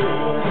you.